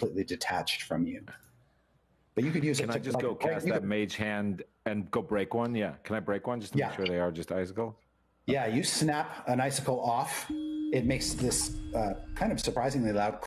completely detached from you. But you could use Can I to just go cast that could- mage hand and go break one? Yeah. Can I break one just to Yeah. make sure they are just icicle? Yeah, you snap an icicle off. It makes this uh, kind of surprisingly loud